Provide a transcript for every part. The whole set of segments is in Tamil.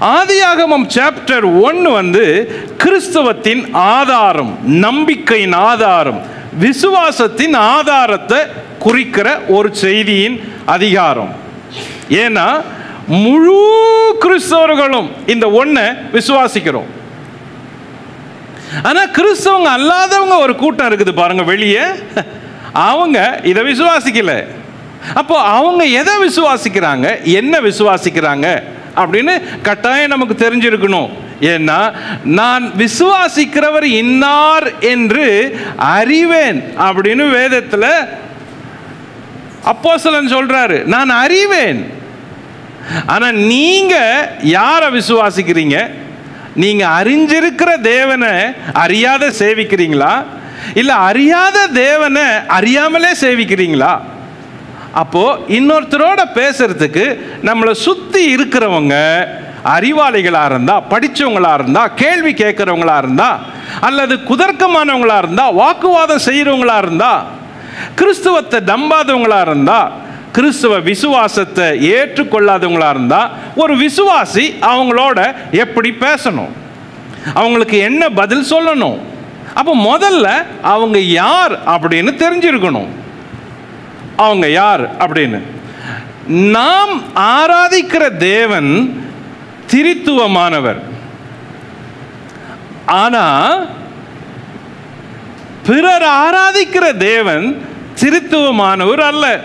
ஆதியாகமம் சாப்டர் ஒன்று வந்து கிறிஸ்தவத்தின் ஆதாரம் நம்பிக்கையின் ஆதாரம் விசுவாசத்தின் ஆதாரத்தை குறிக்கிற ஒரு செய்தியின் அதிகாரம். ஏன்னா முழு கிறிஸ்தவர்களும் இந்த ஒன்றை விசுவாசிக்கிறோம். ஆனால் கிறிஸ்தவங்க அல்லாதவங்க ஒரு கூட்டம் இருக்குது பாருங்க வெளியே. அவங்க இதை விசுவாசிக்கல. அப்போ அவங்க எதை விசுவாசிக்கிறாங்க? என்ன விசுவாசிக்கிறாங்க? அப்படின்னு கட்டாயம் நமக்கு தெரிஞ்சிருக்கணும். ஏன்னா நான் விசுவாசிக்கிறவர் இன்னார் என்று அறிவேன் அப்படின்னு வேதத்தில் அப்போசலன் சொல்றாரு. நான் அறிவேன். ஆனால் நீங்க யாரை விசுவாசிக்கிறீங்க? நீங்க அறிஞ்சிருக்கிற தேவனை அறியாத சேவிக்கிறீங்களா? இல்லை அறியாத தேவனை அறியாமலே சேவிக்கிறீங்களா? அப்போது இன்னொருத்தரோட பேசுறதுக்கு நம்மளை சுற்றி இருக்கிறவங்க அறிவாளிகளாக இருந்தால் படித்தவங்களாக இருந்தால் கேள்வி கேட்குறவங்களாக இருந்தால் அல்லது குதர்க்கமானவங்களாக இருந்தால் வாக்குவாதம் செய்கிறவங்களாக இருந்தால் கிறிஸ்துவத்தை நம்பாதவங்களாக இருந்தால் கிறிஸ்துவ விசுவாசத்தை ஏற்றுக்கொள்ளாதவங்களாக இருந்தால் ஒரு விசுவாசி அவங்களோட எப்படி பேசணும்? அவங்களுக்கு என்ன பதில் சொல்லணும்? அப்போ முதல்ல அவங்க யார் அப்படின்னு தெரிஞ்சிருக்கணும். அவங்க யார் அப்படின்னு? நாம் ஆராதிக்கிற தேவன் திரித்துவமானவர். ஆனா பிறர் ஆராதிக்கிற தேவன் திருத்துவமானவர் அல்ல.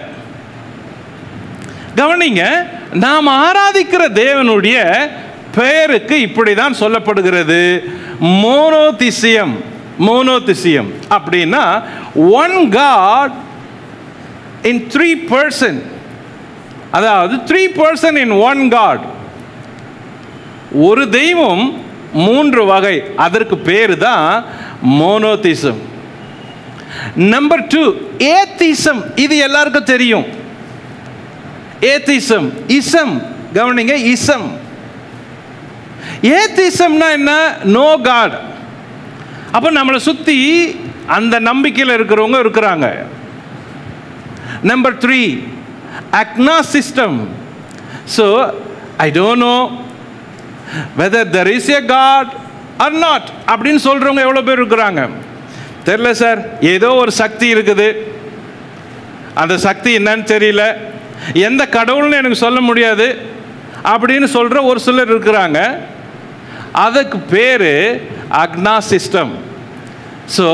கவனிங்க நாம் ஆராதிக்கிற தேவனுடைய பெயருக்கு இப்படி தான் சொல்லப்படுகிறது. மோனோதிசியம். மோனோதிசியம் அப்படின்னா one God in three person அதாவது three person in one God ஒரு தெய்வம் மூன்று வகை. அதற்கு பேர் தான் மோனோதிசம் நம்பர் டூ ஏத்திசம் இது எல்லாருக்கும் தெரியும். ஏத்திசம் இசம் கவனிங்க இசம் ஏத்திசம்னா என்ன? நோ காட் அப்போ நம்மளை சுற்றி அந்த நம்பிக்கையில் இருக்கிறவங்க இருக்கிறாங்க. Number three அக்னா system so I don't know whether there is a God or not அப்படின்னு சொல்கிறவங்க எவ்வளோ பேர் இருக்கிறாங்க? தெரில சார் ஏதோ ஒரு சக்தி இருக்குது. அந்த சக்தி என்னன்னு தெரியல. எந்த கடவுள்னு எனக்கு சொல்ல முடியாது அப்படின்னு சொல்கிற ஒரு சிலர் இருக்கிறாங்க. அதுக்கு பேர் அக்னா சிஸ்டம் ஸோ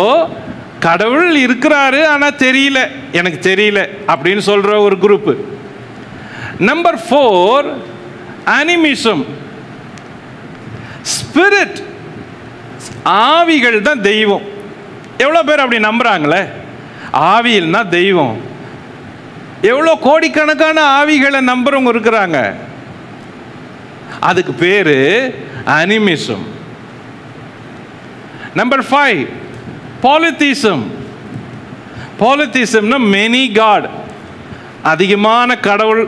கடவுள் இருக்கிறாரு ஆனால் தெரியல. எனக்கு தெரியல அப்படின்னு சொல்கிற ஒரு group number four animism spirit ஆவிகள் தான் தெய்வம். எவ்வளோ பேர் அப்படி நம்புகிறாங்களே ஆவியல்னா தெய்வம். எவ்வளோ கோடிக்கணக்கான ஆவிகளை நம்புறவங்க இருக்கிறாங்க. அதுக்கு பேர் அனிமிசம் நம்பர் ஃபைவ் பாலித்தீசம் பாலித்தீசம்னா மெனி காட் அதிகமான கடவுள்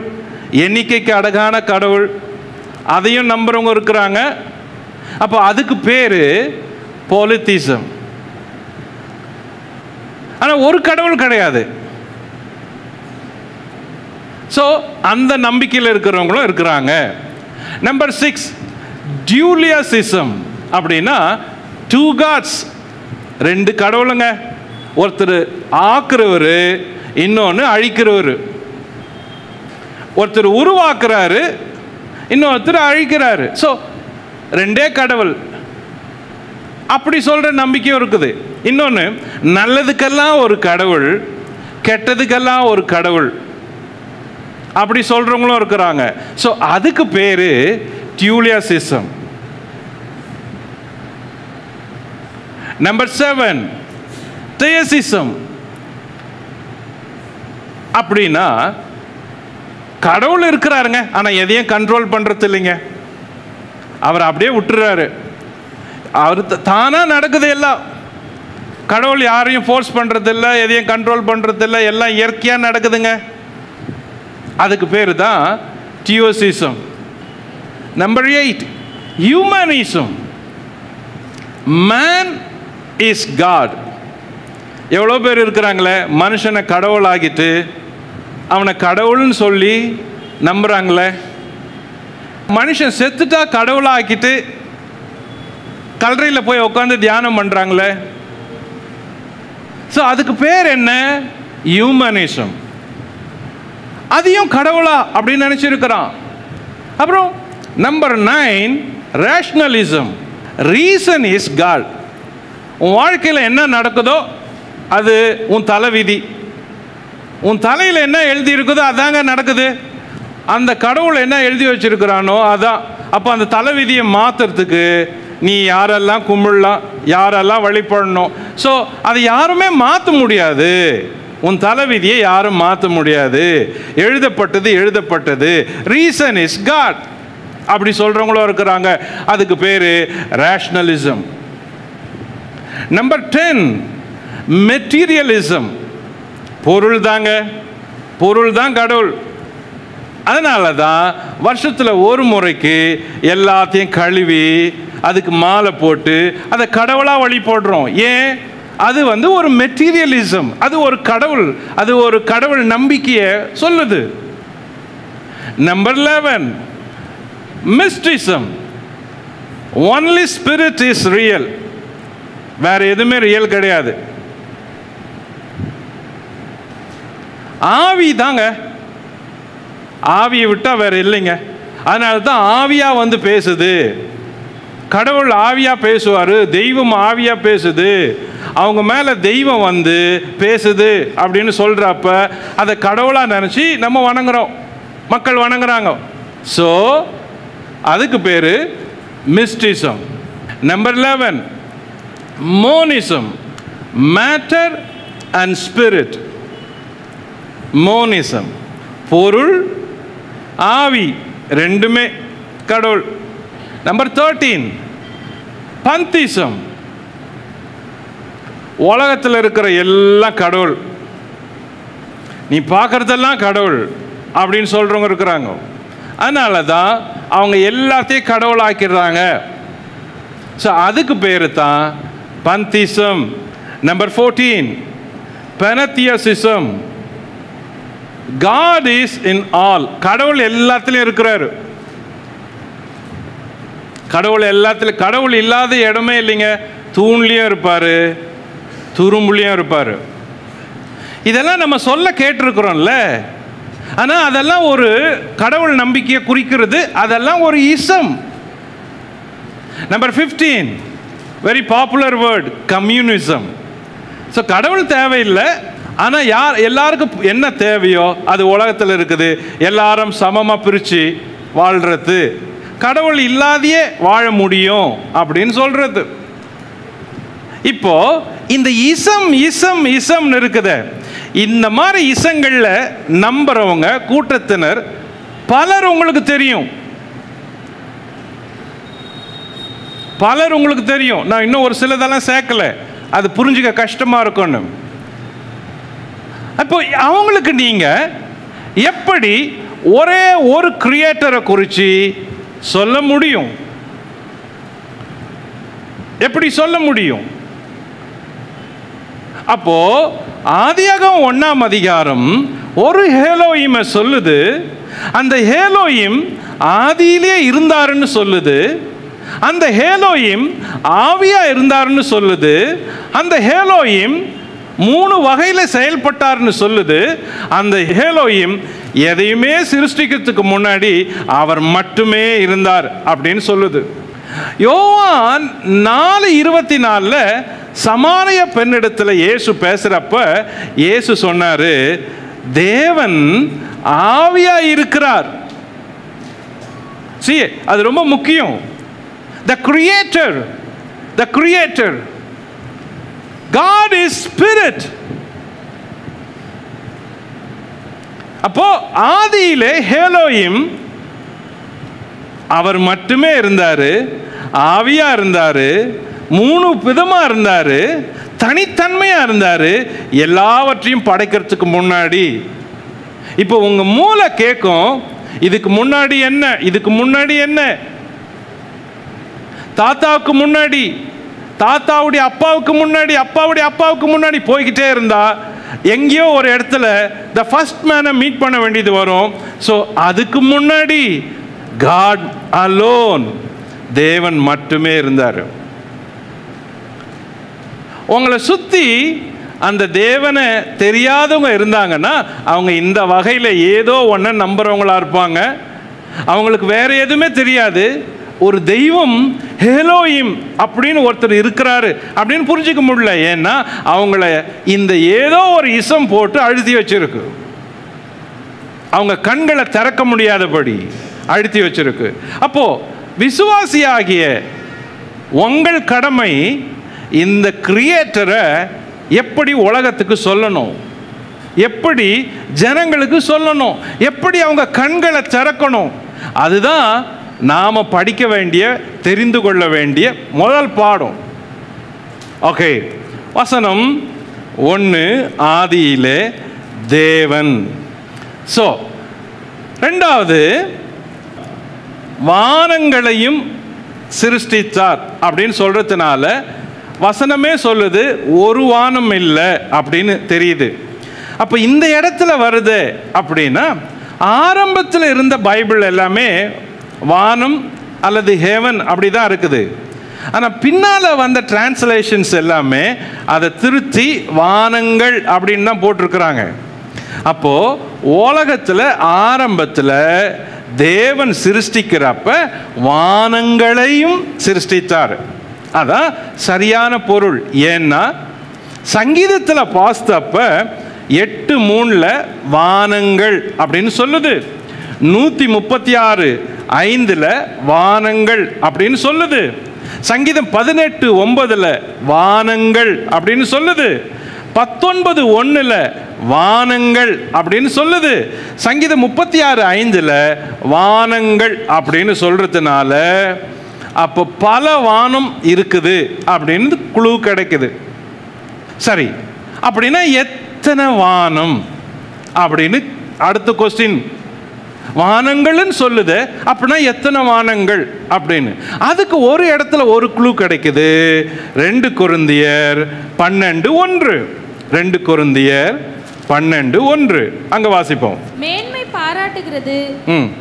எண்ணிக்கைக்கு அழகான கடவுள். அதையும் நம்புறவங்க இருக்கிறாங்க. அப்போ அதுக்கு பேர் பாலித்தீசம் ஆனால் ஒரு கடவுள் கிடையாது. ஸோ அந்த நம்பிக்கையில் இருக்கிறவங்களும் இருக்கிறாங்க. நம்பர் சிக்ஸ் டியூலியாசிசம் அப்படின்னா டூ காட்ஸ் ரெண்டு கடவுளுங்க. ஒருத்தர் ஆக்குறவர் இன்னொன்று அழிக்கிறவர். ஒருத்தர் உருவாக்குறாரு இன்னொருத்தர் அழிக்கிறாரு. ஸோ ரெண்டே கடவுள். அப்படி சொல்கிற நம்பிக்கையும் இருக்குது. இன்னொன்று நல்லதுக்கெல்லாம் ஒரு கடவுள் கெட்டதுக்கெல்லாம் ஒரு கடவுள். அப்படி சொல்கிறவங்களும் இருக்கிறாங்க. ஸோ அதுக்கு பேர் டியூலியாசிசம் நம்பர் செவன் தேசிசம் அப்படின்னா கடவுள் இருக்கிறாருங்க ஆனால் எதையும் கண்ட்ரோல் பண்ணுறது இல்லைங்க அவர் அப்படியே விட்டுறாரு. அவர் தானாக நடக்குது எல்லாம். கடவுள் யாரையும் ஃபோர்ஸ் பண்ணுறதில்ல எதையும் கண்ட்ரோல் பண்ணுறதில்ல எல்லாம் இயற்கையாக நடக்குதுங்க. அதுக்கு பேர் தான் தியோசிசம் number eight humanism man is God எவ்வளோ பேர் இருக்கிறாங்களே? மனுஷனை கடவுளாகிட்டு அவனை கடவுள்னு சொல்லி நம்புகிறாங்களே மனுஷன் செத்துட்டா கடவுளாக்கிட்டு கல்லறையில் போய் உட்காந்து தியானம் பண்ணுறாங்களே ஸோ அதுக்கு பேர் என்ன? ஹியூமனிசம் அதையும் கடவுளா அப்படின்னு நினச்சிருக்கிறான். அப்புறம் number nine rationalism reason is God உன் வாழ்க்கையில் என்ன நடக்குதோ அது உன் தலைவிதி. உன் தலையில் என்ன எழுதி இருக்குதோ அதாங்க நடக்குது. அந்த கடவுள் என்ன எழுதி வச்சிருக்கிறானோ அதான். அப்போ அந்த தலைவிதியை மாற்றுறதுக்கு நீ யாரெல்லாம் கும்பிடலாம் யாரெல்லாம் வழிபடணும். ஸோ அதை யாருமே மாற்ற முடியாது. உன் தலைவிதியை யாரும் மாற்ற முடியாது. எழுதப்பட்டது எழுதப்பட்டது. ரீசன் இஸ் காட் அப்படி சொல்கிறவங்களும் இருக்கிறாங்க. அதுக்கு பேர் ரேஷ்னலிசம் நம்பர் டென் மெட்டீரியலிசம் பொருள் தாங்க பொருள் தான் கடவுள். அதனால தான் வருஷத்தில் ஒரு முறைக்கு எல்லாத்தையும் கழுவி அதுக்கு மாலை போட்டு அதை கடவுளாக வழி போடுறோம். ஏன்? அது வந்து ஒரு மெட்டீரியலிசம் அது ஒரு கடவுள். அது ஒரு கடவுள் நம்பிக்கையை சொல்லுது. Number eleven mysticism only spirit is real வேற எதுவுமே ரியல் கிடையாது. ஆவி தாங்க. ஆவியை விட்டால் வேற இல்லைங்க. அதனால தான் ஆவியாக வந்து பேசுது. கடவுள் ஆவியாக பேசுவார் தெய்வம் ஆவியாக பேசுது. அவங்க மேலே தெய்வம் வந்து பேசுது அப்படின்னு சொல்கிறப்ப அதை கடவுளாக நினச்சி நம்ம வணங்குறோம். மக்கள் வணங்குறாங்க. ஸோ அதுக்கு பேர் mysticism number eleven monism matter and spirit. Monism பொருள் ஆவி ரெண்டுமே கடவுள். Number thirteen pantheism. உலகத்தில் இருக்கிற எல்லாம் கடவுள். நீ பார்க்குறதெல்லாம் கடவுள் அப்படின்னு சொல்கிறவங்க இருக்கிறாங்க. அதனால தான் அவங்க எல்லாத்தையும் கடவுள் ஆக்கிடுறாங்க ஸோ அதுக்கு பேர் தான் pantheism number fourteen panentheism God is in all கடவுள் எல்லாத்துலேயும் இருக்கிறாரு. கடவுள் எல்லாத்துலையும் கடவுள் இல்லாத இடமே இல்லைங்க. தூண்லேயும் இருப்பார் துரும்புலையும் இருப்பார். இதெல்லாம் நம்ம சொல்ல கேட்டிருக்கிறோம்ல. ஆனால் அதெல்லாம் ஒரு கடவுள் நம்பிக்கையை குறிக்கிறது. அதெல்லாம் ஒரு ism. Number fifteen very popular word communism so கடவுள் தேவையில்லை ஆனால் யார் எல்லாருக்கும் என்ன தேவையோ அது உலகத்தில் இருக்குது. எல்லாரும் சமமாக பிரித்து வாழ்கிறது கடவுள் இல்லாதையே வாழ முடியும் அப்படின்னு சொல்கிறது இப்போ இந்த இசம் இசம் இசம்னு இருக்குது. இந்த மாதிரி இசங்களில் நம்புறவங்க கூட்டத்தினர் பலர் உங்களுக்கு தெரியும். பலர் உங்களுக்கு தெரியும். நான் இன்னும் ஒரு சிலதெல்லாம் சேர்க்கலை. அது புரிஞ்சுக்க கஷ்டமாக இருக்கும்னு. அப்போ அவங்களுக்கு நீங்கள் எப்படி ஒரே ஒரு கிரியேட்டரை குறித்து சொல்ல முடியும்? எப்படி சொல்ல முடியும்? அப்போ ஆதியாகம் ஒன்றாம் அதிகாரம் ஒரு ஹேலோயிமை சொல்லுது. அந்த ஹேலோயிம் ஆதியிலே இருந்தாருன்னு சொல்லுது. அந்த ஹேலோயிம் ஆவியா இருந்தாருன்னு சொல்லுது. அந்த ஹேலோயிம் மூணு வகையில் செயல்பட்டார்னு சொல்லுது. அந்த ஹேலோயிம் எதையுமே சிருஷ்டிக்கிறதுக்கு முன்னாடி அவர் மட்டுமே இருந்தார் அப்படின்னு சொல்லுது. யோவான் நாலு இருபத்தி நாலில் சமானிய பெண்ணிடத்தில் இயேசு பேசுகிறப்ப இயேசு சொன்னார் தேவன் ஆவியா இருக்கிறார். சி அது ரொம்ப முக்கியம். The Creator. The creator God is spirit அப்போ ஆதியிலே ஹேலோயிம் அவர் மட்டுமே இருந்தார் ஆவியா இருந்தார் மூணு விதமாக இருந்தார் தனித்தன்மையாக இருந்தார் எல்லாவற்றையும் படைக்கிறதுக்கு முன்னாடி. இப்போ உங்கள் மூளை கேட்கும் இதுக்கு முன்னாடி என்ன இதுக்கு முன்னாடி என்ன? தாத்தாவுக்கு முன்னாடி தாத்தாவுடைய அப்பாவுக்கு முன்னாடி அப்பாவுடைய அப்பாவுக்கு முன்னாடி போய்கிட்டே இருந்தா எங்கேயோ ஒரு இடத்துல த ஃபஸ்ட் மேனை மீட் பண்ண வேண்டியது வரும். ஸோ அதுக்கு முன்னாடி காட் அலோன் தேவன் மட்டுமே இருந்தார். உங்களை சுற்றி அந்த தேவனை தெரியாதவங்க இருந்தாங்கன்னா அவங்க இந்த வகையில் ஏதோ ஒன்றை நம்புறவங்களா இருப்பாங்க. அவங்களுக்கு வேற எதுவுமே தெரியாது. ஒரு தெய்வம் ஹெலோயிம் அப்படின்னு ஒருத்தர் இருக்கிறாரு அப்படின்னு புரிஞ்சிக்க முடியல. ஏன்னா அவங்கள இந்த ஏதோ ஒரு இசம் போட்டு அழுத்தி வச்சிருக்கு. அவங்க கண்களை திறக்க முடியாதபடி அழுத்தி வச்சிருக்கு. அப்போ விசுவாசியாகிய உங்கள் கடமை இந்த கிரியேட்டரை எப்படி உலகத்துக்கு சொல்லணும்? எப்படி ஜனங்களுக்கு சொல்லணும்? எப்படி அவங்க கண்களை திறக்கணும்? அதுதான் நாம் படிக்க வேண்டிய தெரிந்து கொள்ள வேண்டிய முதல் பாடம். ஓகே வசனம் ஒன்று ஆதியிலே தேவன். ஸோ ரெண்டாவது வானங்களையும் சிருஷ்டித்தார் அப்படின்னு சொல்கிறதுனால வசனமே சொல்லுது ஒரு வானம் இல்லை அப்படின்னு தெரியுது. அப்போ இந்த இடத்துல வருது அப்படின்னா ஆரம்பத்தில் இருந்த பைபிள் எல்லாமே வானம் அல்லது ஹேவன் அப்படி தான் இருக்குது. ஆனால் பின்னால் வந்த டிரான்ஸ்லேஷன்ஸ் எல்லாமே அதை திருத்தி வானங்கள் அப்படின்னு தான் போட்டிருக்கிறாங்க. அப்போது உலகத்தில் ஆரம்பத்தில் தேவன் சிருஷ்டிக்கிறப்ப வானங்களையும் சிருஷ்டித்தார். அதான் சரியான பொருள். ஏன்னா சங்கீதத்தில் பார்த்தப்ப எட்டு மூணில் வானங்கள் அப்படின்னு சொல்லுது. நூற்றி முப்பத்தி ஆறு ஐந்தில் வானங்கள் அப்படின்னு சொல்லுது. சங்கீதம் பதினெட்டு ஒன்பதில் வானங்கள் அப்படின்னு சொல்லுது. பத்தொன்பது ஒன்றில் வானங்கள் அப்படின்னு சொல்லுது. சங்கீதம் முப்பத்தி ஆறு ஐந்தில் வானங்கள் அப்படின்னு சொல்கிறதுனால அப்போ பல வானம் இருக்குது அப்படின்னு குழு கிடைக்குது. சரி அப்படின்னா எத்தனை வானம்? அப்படின்னு அடுத்த கொஸ்டின் வானங்கள்னு சொல்லுது. அப்படின்னா எத்தனை வானங்கள்? அப்படின்னு. அதுக்கு ஒரு இடத்துல ஒரு குழு கிடைக்குது. ரெண்டு குருந்தியர் பன்னெண்டு ஒன்று. ரெண்டு குருந்தியர் பன்னெண்டு ஒன்று. அங்க வாசிப்போம். மேன்மை பாராட்டுகிறது.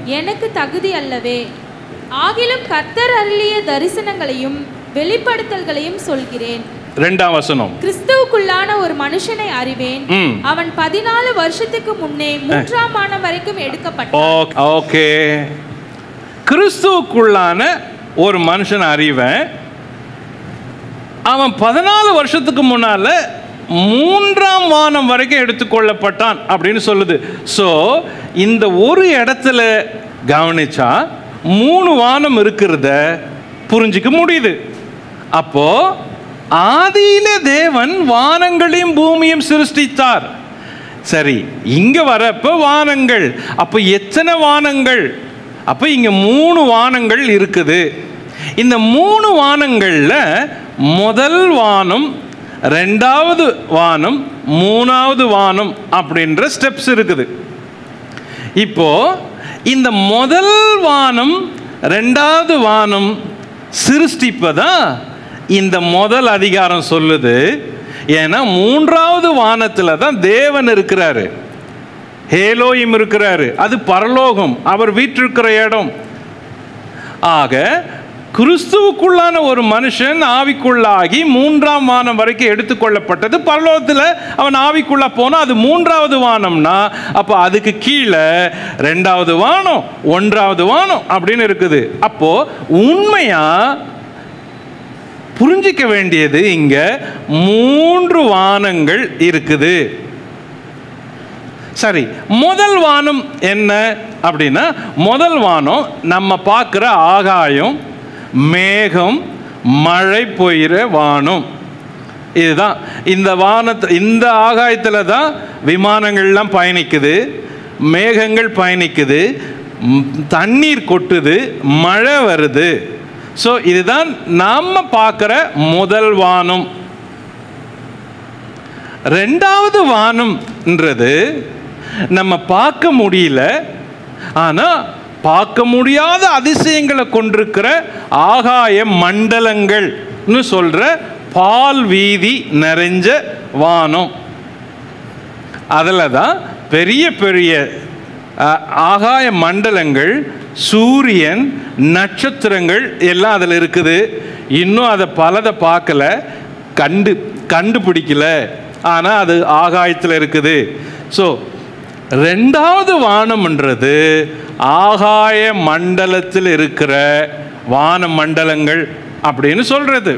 எனக்கு தகுதி அல்லவே. ஆகிலும் கர்த்தர் அருளிய தரிசனங்களையும் வெளிப்படுத்தல்களையும் சொல்கிறேன். ரெண்டாம் வசனம். கிறிஸ்துவுக்குள்ளான ஒரு மனுஷனை அறிவேன். அவன் பதினாலு வருஷத்துக்கு முன்னே மூன்றாம் மானம் வரைக்கும் எடுக்கப்பட்டான். ஓகே கிறிஸ்துவுக்குள்ளான ஒரு மனுஷன் அறிவன். அவன் பதினாலு வருஷத்துக்கு முன்னால மூன்றாம் வானம் வரைக்கும் எடுத்துக்கொள்ளப்பட்டான் அப்படின்னு சொல்லுது. ஸோ இந்த ஒரு இடத்துல கவனிச்சா மூணு வானம் இருக்கிறத புரிஞ்சிக்க முடியுது. அப்போ ஆதியிலே தேவன் வானங்களையும் பூமியும் சிருஷ்டித்தார். சரி இங்க வரப்ப வானங்கள் அப்போ எத்தனை வானங்கள்? அப்போ இங்க மூணு வானங்கள் இருக்குது. இந்த மூணு வானங்கள்ல முதல் வானம் ரெண்டாவது வானம் மூணாவது வானம் அப்படின்ற ஸ்டெப்ஸ் இருக்குது. இப்போ இந்த முதல் வானம் ரெண்டாவது வானம் சிருஷ்டிப்பதான் இந்த முதல் அதிகாரம் சொல்லுது ஏன்னா மூன்றாவது வானத்தில் தான் தேவன் இருக்கிறாரு. ஹேலோயும் இருக்கிறாரு. அது பரலோகம் அவர் வீற்றிருக்கிற இடம். ஆக கிறிஸ்துவுக்குள்ளான ஒரு மனுஷன் ஆவிக்குள்ளாகி மூன்றாம் வானம் வரைக்கும் எடுத்துக்கொள்ளப்பட்டது பரலோகத்தில் அவன் ஆவிக்குள்ளே போனால் அது மூன்றாவது வானம்னா அப்போ அதுக்கு கீழே ரெண்டாவது வானம் ஒன்றாவது வானம் அப்படின்னு இருக்குது. அப்போது உண்மையாக புரிஞ்சிக்க வேண்டியது இங்க மூன்று வானங்கள் இருக்குது. சரி முதல் வானம் என்ன அப்படின்னா முதல் வானம் நம்ம பார்க்குற ஆகாயம் மேகம் மழை பொய்கிற வானம். இதுதான். இந்த வானத்து இந்த ஆகாயத்தில் தான் விமானங்கள்லாம் பயணிக்குது மேகங்கள் பயணிக்குது தண்ணீர் கொட்டுது மழை வருது. ஸோ இதுதான் நாம் பார்க்குற முதல் வானம். ரெண்டாவது வானம்ன்றது நம்ம பார்க்க முடியல. ஆனால் பார்க்க முடியாத அதிசயங்களை கொண்டிருக்கிற ஆகாய மண்டலங்கள்னு சொல்கிற பால் வீதி நிறைஞ்ச வானம். அதில் தான் பெரிய பெரிய ஆகாய மண்டலங்கள் சூரியன் நட்சத்திரங்கள் எல்லாம் அதில் இருக்குது. இன்னும் அதை பலதை பார்க்கல. கண்டு கண்டுபிடிக்கல. ஆனால் அது ஆகாயத்தில் இருக்குது. ஸோ ரெண்டாவது வானம்ன்றது ஆகாய மண்டலத்தில் இருக்கிற வான மண்டலங்கள் அப்படின்னு சொல்றது.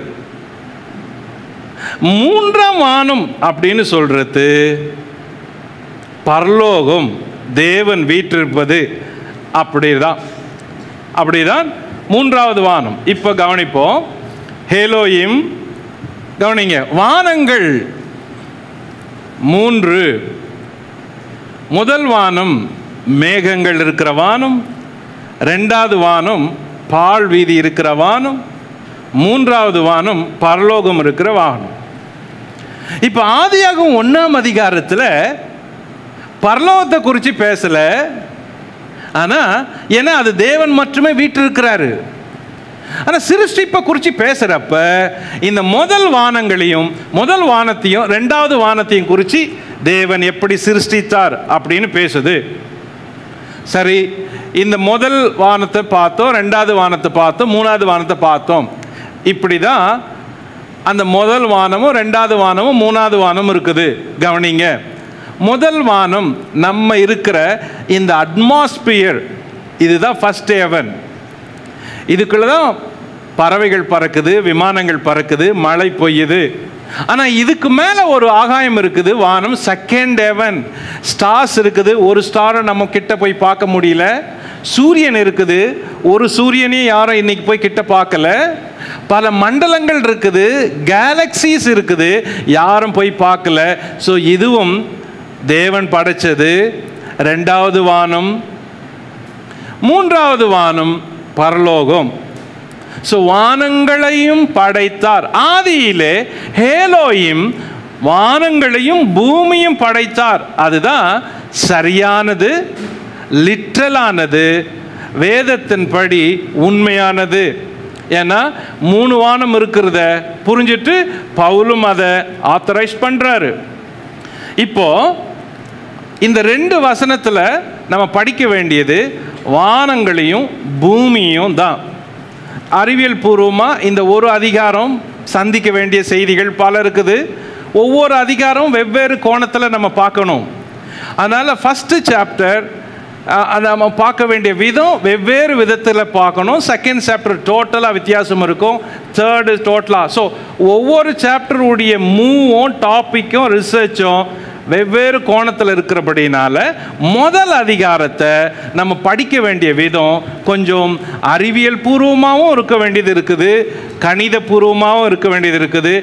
மூன்றாம் வானம் அப்படின்னு சொல்றது பரலோகம். தேவன் வீற்றிருப்பது அப்படிதான். அப்படிதான் மூன்றாவது வானம். இப்போ கவனிப்போம். ஹேலோயிம் கவனிங்க வானங்கள். மூன்று. முதல் வானம் மேகங்கள் இருக்கிற வானம். ரெண்டாவது வானம் பால் வீதி இருக்கிற வானம். மூன்றாவது வானம் பரலோகம் இருக்கிற வானம். இப்போ ஆதியாகும் ஒன்றாம் அதிகாரத்தில் பரலோகத்தை குறித்து பேசலை. ஆனால் ஏன்னா அது தேவன் மட்டுமே வீட்டில் இருக்கிறாரு ஆனால் சிருஷ்டிப்பை குறித்து பேசுகிறப்ப இந்த முதல் வானங்களையும் முதல் வானத்தையும் ரெண்டாவது வானத்தையும் குறித்து தேவன் எப்படி சிருஷ்டித்தார் அப்படின்னு பேசுது. சரி இந்த முதல் வானத்தை பார்த்தோம் ரெண்டாவது வானத்தை பார்த்தோம் மூணாவது வானத்தை பார்த்தோம். இப்படி தான் அந்த முதல் வானமும் ரெண்டாவது வானமும் மூணாவது வானமும் இருக்குது. கவனிங்க. முதல் வானம் நம்ம இருக்கிற இந்த அட்மாஸ்பியர் இதுதான் ஃபஸ்ட் ஹெவன் இதுக்குள்ள தான் பறவைகள் பறக்குது விமானங்கள் பறக்குது மழை பொய்யுது. ஆனால் இதுக்கு மேலே ஒரு ஆகாயம் இருக்குது வானம் செகண்ட் ஹெவன் ஸ்டார்ஸ் இருக்குது ஒரு ஸ்டாரை நம்ம கிட்ட போய் பார்க்க முடியல. சூரியன் இருக்குது ஒரு சூரியனையும் யாரும் இன்னைக்கு போய் கிட்ட பார்க்கல. பல மண்டலங்கள் இருக்குது கேலக்சிஸ் இருக்குது யாரும் போய் பார்க்கல. ஸோ இதுவும் தேவன் படைச்சது ரெண்டாவது வானம் மூன்றாவது வானம் பரலோகம். ஸோ வானங்களையும் படைத்தார். ஆதியிலே ஹேலோயும் வானங்களையும் பூமியும் படைத்தார். அதுதான் சரியானது லிட்ரலானது வேதத்தின்படி உண்மையானது. ஏன்னா மூணு வானம் இருக்கிறத புரிஞ்சிட்டு பவுலும் அதை ஆத்தரைஸ் பண்ணுறாரு இப்போது இந்த ரெண்டு வசனத்தில் நம்ம படிக்க வேண்டியது வானங்களையும் பூமியும் தான். அறிவியல் பூர்வமாக இந்த ஒரு அதிகாரம் சந்திக்க வேண்டிய செய்திகள் பல இருக்குது. ஒவ்வொரு அதிகாரம் வெவ்வேறு கோணத்தில் நம்ம பார்க்கணும். அதனால் ஃபஸ்ட்டு சாப்டர் அதை நம்ம பார்க்க வேண்டிய விதம் வெவ்வேறு விதத்தில் பார்க்கணும். செகண்ட் சாப்டர் டோட்டலாக வித்தியாசம் இருக்கும். தேர்டு டோட்டலாக ஸோ ஒவ்வொரு சாப்டருடைய மூவும் டாப்பிக்கும் ரிசர்ச்சும் வெவ்வேறு கோணத்தில் இருக்கிறபடினால முதல் அதிகாரத்தை நம்ம படிக்க வேண்டிய விதம் கொஞ்சம் அறிவியல் பூர்வமாகவும் இருக்க வேண்டியது இருக்குது கணித பூர்வமாகவும் இருக்க வேண்டியது இருக்குது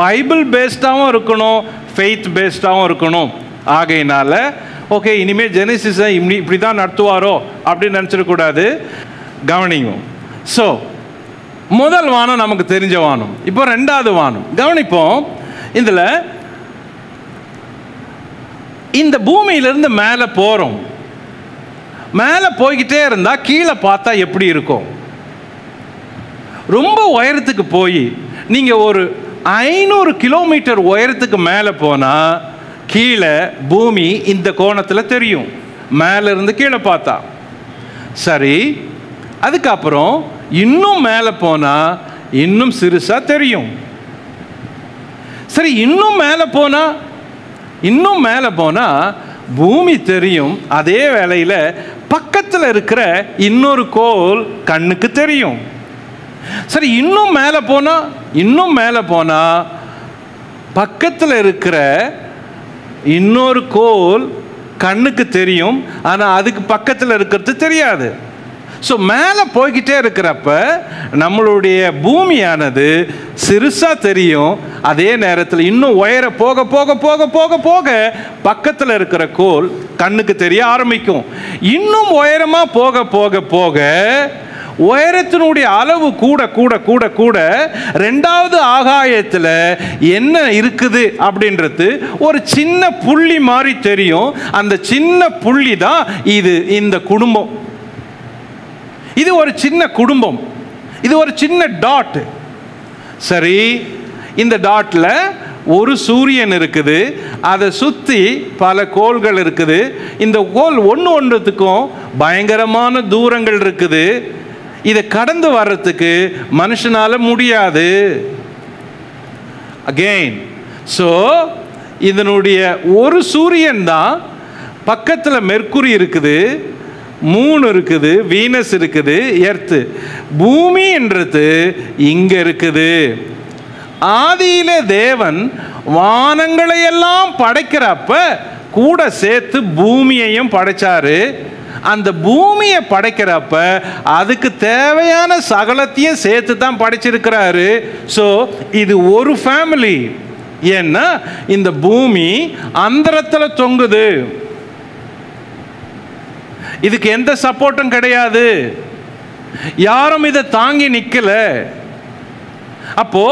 பைபிள் பேஸ்டாகவும் இருக்கணும் ஃபெய்த் பேஸ்டாகவும் இருக்கணும். ஆகையினால ஓகே இனிமேல் ஜெனிசிஸை இப்படி இப்படி தான் நடத்துவாரோ அப்படின்னு நினச்சிடக்கூடாது கவனிங்கும் ஸோ முதல் வானம் நமக்கு தெரிஞ்ச வானம். இப்போ ரெண்டாவது வானம். கவனிப்போம். இதில் இந்த பூமியிலிருந்து மேலே போகிறோம் மேலே போய்கிட்டே இருந்தால் கீழே பார்த்தா எப்படி இருக்கும்? ரொம்ப உயரத்துக்கு போய் நீங்கள் ஒரு ஐநூறு கிலோமீட்டர் உயரத்துக்கு மேலே போனால் கீழே பூமி இந்த கோணத்தில் தெரியும். மேலே இருந்து கீழே பார்த்தா. சரி அதுக்கப்புறம் இன்னும் மேலே போனால் இன்னும் சிறுசாக தெரியும். சரி இன்னும் மேலே போனால் இன்னும் மேலே போனால் பூமி தெரியும். அதே வேளையில் பக்கத்தில் இருக்கிற இன்னொரு கோல் கண்ணுக்கு தெரியும். சரி இன்னும் மேலே போனால் இன்னும் மேலே போனால் பக்கத்தில் இருக்கிற இன்னொரு கோல் கண்ணுக்கு தெரியும். ஆனால் அதுக்கு பக்கத்தில் இருக்கிறது தெரியாது. ஸோ மேலே போய்கிட்டே இருக்கிறப்ப நம்மளுடைய பூமியானது சிறுசாக தெரியும். அதே நேரத்தில் இன்னும் உயர போக போக போக போக போக பக்கத்தில் இருக்கிற கோல் கண்ணுக்கு தெரிய ஆரம்பிக்கும். இன்னும் உயரமாக போக போக போக உயரத்தினுடைய அளவு கூட கூட கூட கூட ரெண்டாவது ஆகாயத்தில் என்ன இருக்குது அப்படின்றது ஒரு சின்ன புள்ளி மாதிரி தெரியும். அந்த சின்ன புள்ளி தான் இது இந்த குடும்பம். இது ஒரு சின்ன குடும்பம். இது ஒரு சின்ன டாட் சரி இந்த டாட்டில் ஒரு சூரியன் இருக்குது. அதை சுற்றி பல கோள்கள் இருக்குது. இந்த கோல் ஒன்று ஒன்றுத்துக்கும் பயங்கரமான தூரங்கள் இருக்குது. இதை கடந்து வர்றதுக்கு மனுஷனால் முடியாது. அகெயின் ஸோ இதனுடைய ஒரு சூரியன் தான் பக்கத்தில் மெர்க்குரி இருக்குது. மூணு இருக்குது வீனஸ் இருக்குது எர்த்து. பூமி என்றது இங்கே இருக்குது. ஆதியில தேவன் வானங்களை எல்லாம் படைக்கிறப்ப கூட சேர்த்து பூமியையும் படைச்சாரு. அந்த பூமியை படைக்கிறப்ப அதுக்கு தேவையான சகலத்தையும் சேர்த்து தான் படைச்சிருக்கிறாரு. ஸோ இது ஒரு ஃபேமிலி ஏன்னா இந்த பூமி அந்தரத்தில் தொங்குது. இதுக்கு எந்த சப்போர்ட்டும் கிடையாது. யாரும் இதை தாங்கி நிற்கல அப்போ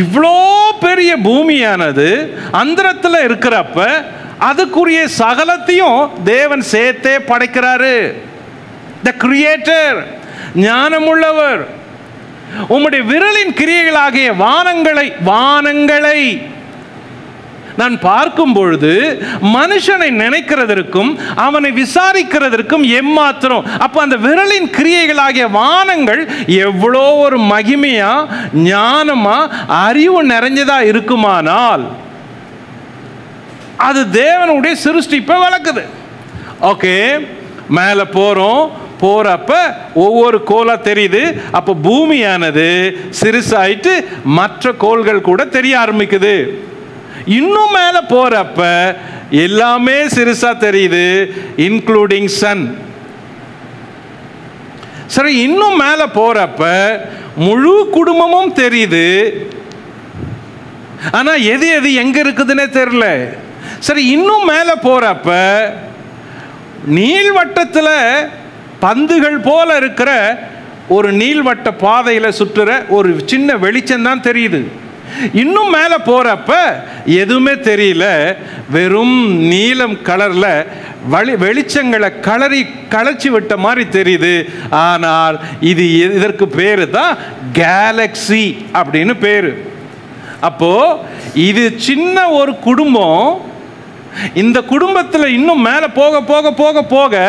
இவ்வளோ பெரிய பூமியானது அந்தரத்தில் இருக்கிறப்ப அதுக்குரிய சகலத்தையும் தேவன் சேர்த்தே படைக்கிறாரு. த கிரியேட்டர் ஞானமுள்ளவர். உம்முடைய விரலின் கிரியைகளாகிய வானங்களை வானங்களை நான் பார்க்கும் பொழுது மனுஷனை நினைக்கிறதற்கும் அவனை விசாரிக்கிறதற்கும் எம்மாத்திரம். அப்போ அந்த விரலின் கிரியைகளாகிய வானங்கள் எவ்வளோ ஒரு மகிமையா ஞானமா அறிவு நிறைஞ்சதா இருக்குமானால் அது தேவனுடைய சிருஷ்டிப்பை வளர்க்குது. ஓகே மேலே போகிறோம் போகிறப்ப ஒவ்வொரு கோலாக தெரியுது அப்போ பூமியானது சிறுசாயிட்டு மற்ற கோள்கள் கூட தெரிய ஆரம்பிக்குது. இன்னும் மேலே போகிறப்ப எல்லாமே சிறுசாக தெரியுது இன்க்ளூடிங் சன் சரி இன்னும் மேலே போகிறப்ப முழு குடும்பமும் தெரியுது. ஆனால் எது எது எங்கே இருக்குதுன்னே தெரில சரி இன்னும் மேலே போகிறப்ப நீள்வட்டத்தில் பந்துகள் போல இருக்கிற ஒரு நீள்வட்ட பாதையில் சுற்றுற ஒரு சின்ன வெளிச்சம் தான் தெரியுது. இன்னும் மேலே போகிறப்ப எதுவுமே தெரியல. வெறும் நீலம் கலரில் வழி வெளிச்சங்களை கலரி களைச்சி விட்ட மாதிரி தெரியுது. ஆனால் இது இதற்கு பேர் தான் கேலக்ஸி அப்படின்னு பேர். அப்போது இது சின்ன ஒரு குடும்பம். இந்த குடும்பத்தில் இன்னும் மேலே போக போக போக போக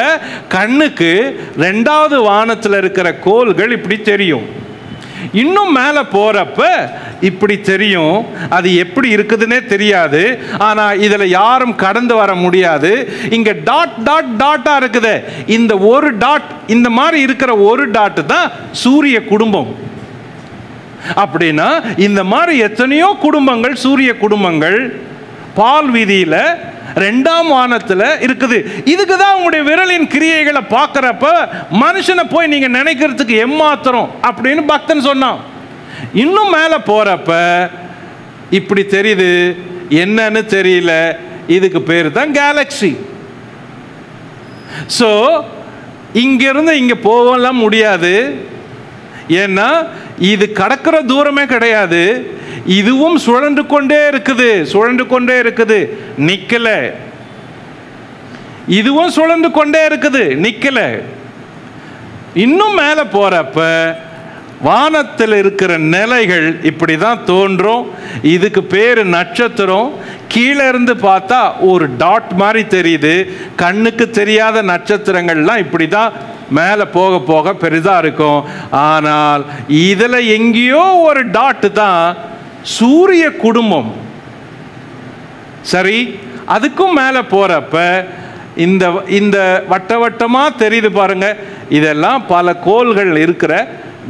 கண்ணுக்கு ரெண்டாவது வானத்தில் இருக்கிற கோள்கள் இப்படி தெரியும். இன்னும் மேலே போகிறப்ப இப்படி தெரியும். அது எப்படி இருக்குதுன்னே தெரியாது. ஆனால் இதில் யாரும் கடந்து வர முடியாது. இங்கே டாட் டாட் டாட்டாக இருக்குது. இந்த ஒரு டாட் இந்த மாதிரி இருக்கிற ஒரு டாட்டு தான் சூரிய குடும்பம். அப்படின்னா இந்த மாதிரி எத்தனையோ குடும்பங்கள் சூரிய குடும்பங்கள் பால் வீதியில் ரெண்டாம் வானத்தில் இருக்குது. இதுக்கு தான் உங்களுடைய விரலின் கிரியைகளை பார்க்குறப்ப மனுஷனை போய் நீங்கள் நினைக்கிறதுக்கு எம்மாத்திரம் அப்படின்னு பக்தன் சொன்னான். இன்னும் மேலே போகிறப்ப இப்படி தெரியுது என்னன்னு தெரியல. இதுக்கு பேர் தான் கேலக்ஸி ஸோ இங்கிருந்து இங்கே போகலாம் முடியாது. ஏன்னா இது கடக்கிற தூரமே கிடையாது. இதுவும் சுழன்று கொண்டே இருக்குது சுழன்று கொண்டே இருக்குது. நிக்கல. இதுவும் சுழன்று கொண்டே இருக்குது நிக்கல. இன்னும் மேலே போறப்ப வானத்தில் இருக்கிற நிலைகள் இப்படி தான் தோன்றும். இதுக்கு பேர் நட்சத்திரம். கீழே இருந்து பார்த்தா ஒரு டாட் மாதிரி தெரியுது. கண்ணுக்கு தெரியாத நட்சத்திரங்கள்லாம் இப்படி தான் மேலே போக போக பெரிதாக இருக்கும். ஆனால் இதில் எங்கேயோ ஒரு டாட்டு தான் சூரிய குடும்பம். சரி அதுக்கும் மேலே போகிறப்ப இந்த இந்த வட்ட வட்டமாக தெரியுது பாருங்கள் இதெல்லாம் பல கோள்கள் இருக்கிற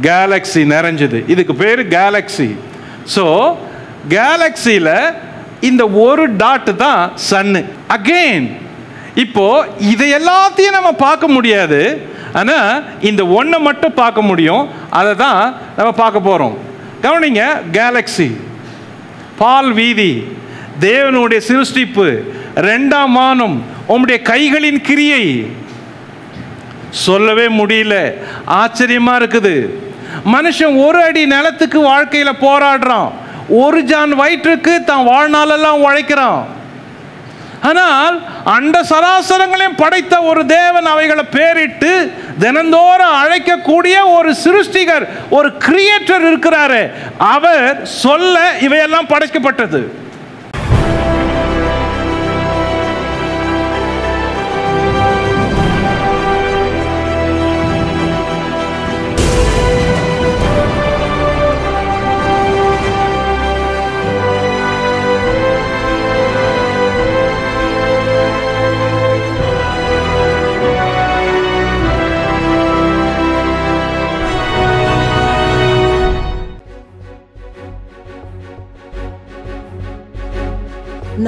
கேலக்ஸி நிறைஞ்சது. இதுக்கு பேர் கேலக்ஸி ஸோ கேலக்ஸியில் இந்த ஒரு டாட்டு தான் சன்னு அகெயின் இப்போ இதை எல்லாத்தையும் நம்ம பார்க்க முடியாது. ஆனால் இந்த ஒன்றை மட்டும் பார்க்க முடியும். அதை தான் நம்ம பார்க்க போகிறோம் கவனிங்க கேலக்ஸி பால் வீதி. தேவனுடைய சிருஷ்டிப்பு. ரெண்டாம் மானம் உம்முடைய கைகளின் கிரியை. சொல்லவே முடியல. ஆச்சரியமாக இருக்குது. மனுஷன் ஒரு அடி நிலத்துக்கு வாழ்க்கையில போராடுறான். ஒரு ஜான் வயிற்றுக்கு தான் வாழ்நாளெல்லாம் உழைக்கிறான். ஆனால் அண்ட சராசரங்களையும் படைத்த ஒரு தேவன் அவைகளை பேரிட்டு தினந்தோறும் அழைக்கக்கூடிய ஒரு சிருஷ்டிகர் ஒரு கிரியேட்டர் இருக்கிறாரு. அவர் சொல்ல இவையெல்லாம் படைக்கப்பட்டது.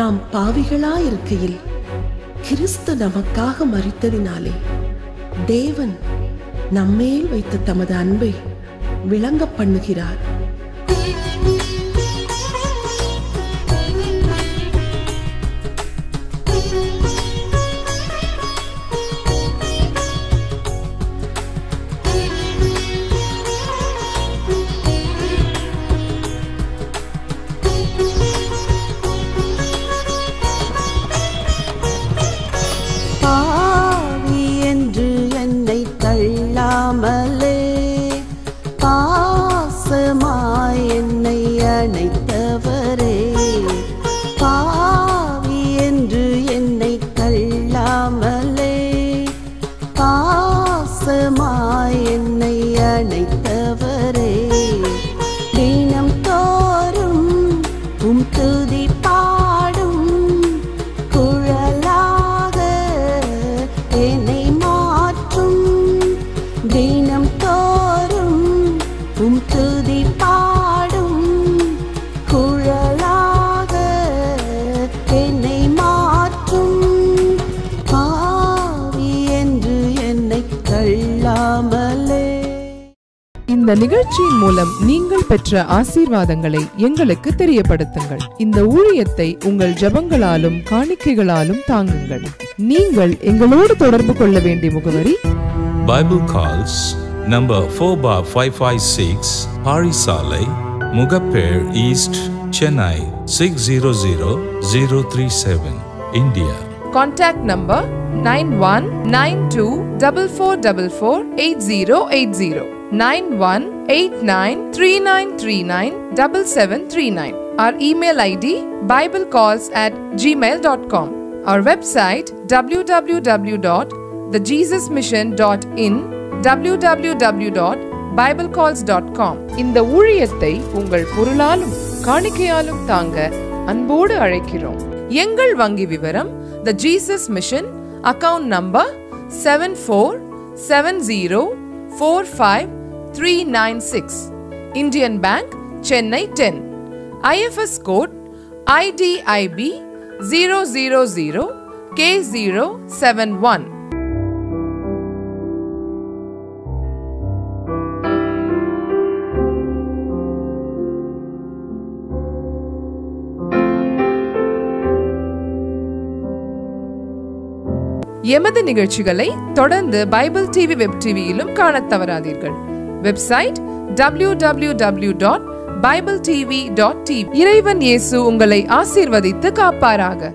நாம் பாவிகளாயிருக்கையில் கிறிஸ்து நமக்காக மறித்ததினாலே தேவன் நம்மேல் வைத்த தமது அன்பை விளங்க பண்ணுகிறார். துதி பாடும் குழலாக என்னை மாற்றும். பாவி என்று என்னை தள்ளாமலே. இந்த நிகழ்ச்சியின் மூலம் நீங்கள் பெற்ற ஆசீர்வாதங்களை எங்களுக்கு தெரியப்படுத்துங்கள். இந்த ஊழியத்தை உங்கள் ஜெபங்களாலும் காணிக்கைகளாலும் தாங்குங்கள். நீங்கள் எங்களோடு தொடர்பு கொள்ள வேண்டிய முகவரி Bible calls number 4 bar 556 Harisale, Mugappur East, Chennai 600037, India. Contact number 919244448080 918939397739. Our email ID biblecalls at gmail.com. Our website www.thejesusmission.in www.biblecalls.com இந்த ஊழியத்தை உங்கள் பொருளாலும் காணிக்கையாலும் தாங்க அன்போடு அழைக்கிறோம். எங்கள் வங்கி விவரம் the Jesus mission account number seven four seven zero four five three nine six Indian Bank Chennai ten IFS code IDIB zero zero zero K zero seven one எமது நிகழ்ச்சிகளை தொடர்ந்து பைபிள் டிவி வெப் டிவியிலும் காணத் தவறாதீர்கள். Website W W W dot Bible TV dot TV. இறைவன் இயேசு உங்களை ஆசீர்வதித்து காப்பாராக.